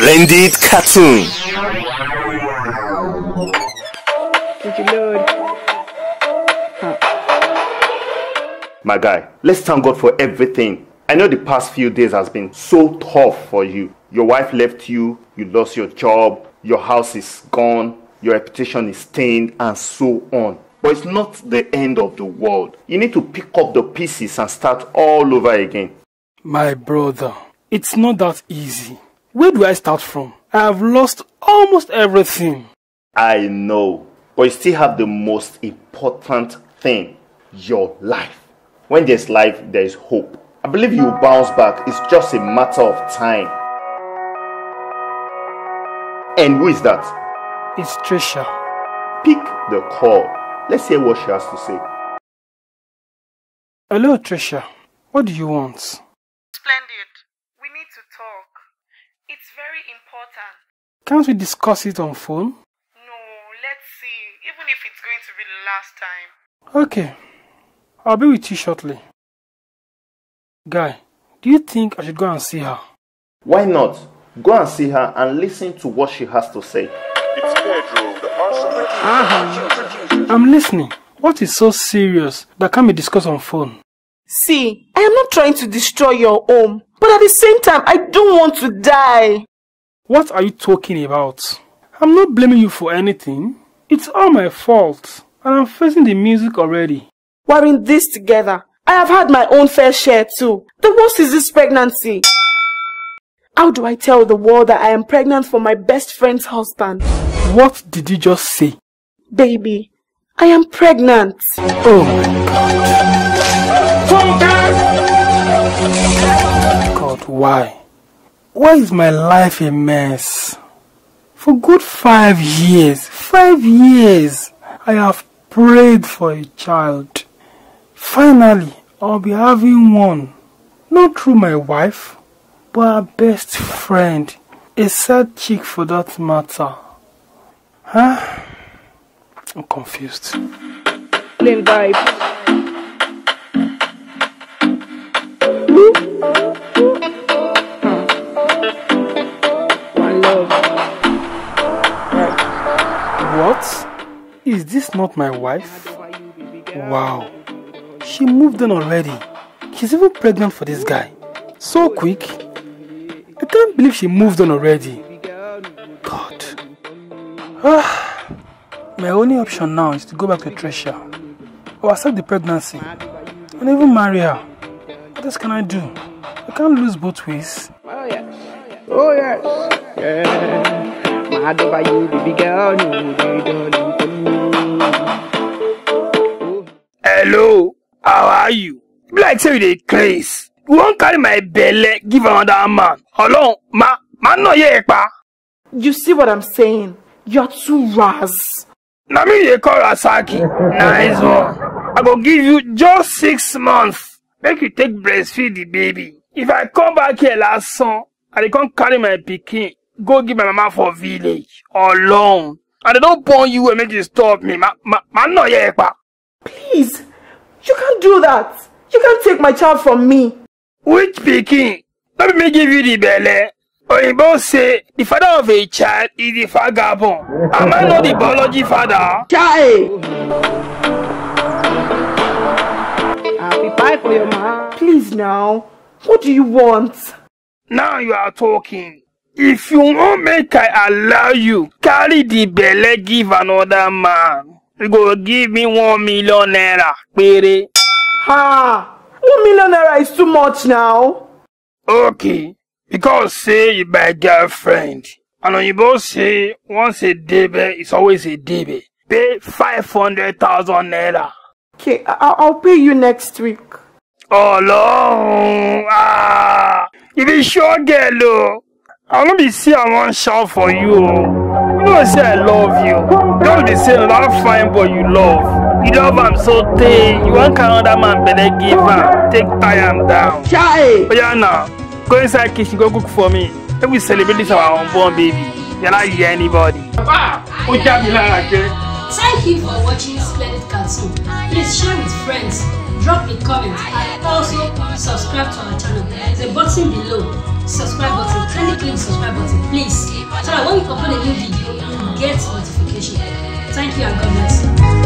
Splendid cartoon. Thank you, Lord. My guy, let's thank God for everything. I know the past few days has been so tough for you. Your wife left you, you lost your job, your house is gone, your reputation is stained, and so on. But it's not the end of the world. You need to pick up the pieces and start all over again. My brother, it's not that easy. Where do I start from? I have lost almost everything. I know, but you still have the most important thing your life. When there's life, there is hope. I believe you will bounce back. It's just a matter of time. And who is that? It's Trisha. Pick the call. Let's hear what she has to say. Hello, Trisha. What do you want? Splendid. We need to talk. It's very important. Can't we discuss it on phone? No, let's see. Even if it's going to be the last time. Okay. I'll be with you shortly. Guy, do you think I should go and see her? Why not? Go and see her and listen to what she has to say. It's Pedro, the awesome Uh-huh. I'm listening. What is so serious that can't be discussed on phone? See, I am not trying to destroy your home, but at the same time, I don't want to die. What are you talking about? I'm not blaming you for anything. It's all my fault. And I'm facing the music already. We're in this together. I have had my own fair share too. The worst is this pregnancy. How do I tell the world that I am pregnant for my best friend's husband? What did you just say? Baby, I am pregnant. Oh my god. God, why? Why is my life a mess? For good five years, five years, I have prayed for a child. Finally, I'll be having one. Not through my wife, but our best friend. A side chick for that matter. Huh? I'm confused. Plain vibe. What? Is this not my wife? Wow. She moved on already. She's even pregnant for this guy. So quick. I can't believe she moved on already. God. Ah. My only option now is to go back to Trisha. Or accept the pregnancy. And even marry her. What else can I do? I can't lose both ways. Oh yes. Oh yes. Yeah. Mad over you, baby girl. No, baby girl, no, no. Hello, how are you? Be like say you dey craze. You wan carry my belle give another man. Ọlọ́run, ma, ma yẹ ẹ pa. You see what I'm saying? You're too ras. Na me dey call Rasaki. Nice one. I go give you just six months. Make you take breastfeed the baby. If I come back here last son, I dey come carry my pikin go give my mama for village. Ọlọ́run. And they don born you wey make you stop me. Ma, ma, ma yẹ ẹ pa. Please, you can't do that. You can't take my child from me. Which pikin? No be me give you the belle. Oyinbo say the father of a child is the vagabond. Am I not the biology father? Chai! Happy pie for your mom. Please now. What do you want? Now you are talking. If you wan make I allow you carry the belle give another man, you go give me one million naira pere. Ha! One million naira is too much now. Okay, because say you my girlfriend. And Oyinbo say once a debe is always a debe. Pay five hundred thousand naira. Okay, I- I'll pay you next week. Ọlọ́run ah you be sure girl o. I no be say I wan shout for you o. You know say I love you. No be say na that fine boy you love. You love am so tey you wan carry another man belle give am take tie am down. Chai! Oya now go inside kitchen go cook for me. Make we celebrate this our unborn baby. Yàrá yẹ anybody. Ó já mi lára jẹ. Thank you for watching Splendid Cartoon. Please share with friends, drop a comment, and also subscribe to our channel. A button below. Subscribe button. Kindly click the subscribe button, please. So that when we upload a new video, you will get notification. Thank you and God bless.